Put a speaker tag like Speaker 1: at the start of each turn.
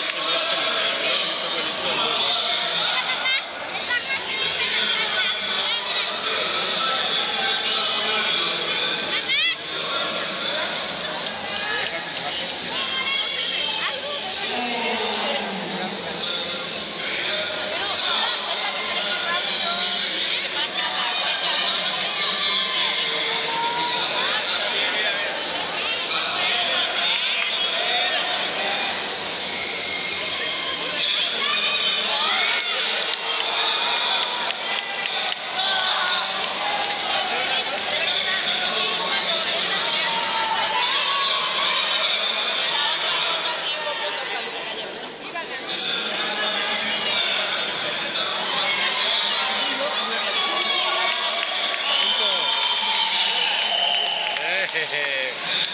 Speaker 1: information was from
Speaker 2: Hey.